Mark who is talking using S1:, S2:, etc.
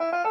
S1: you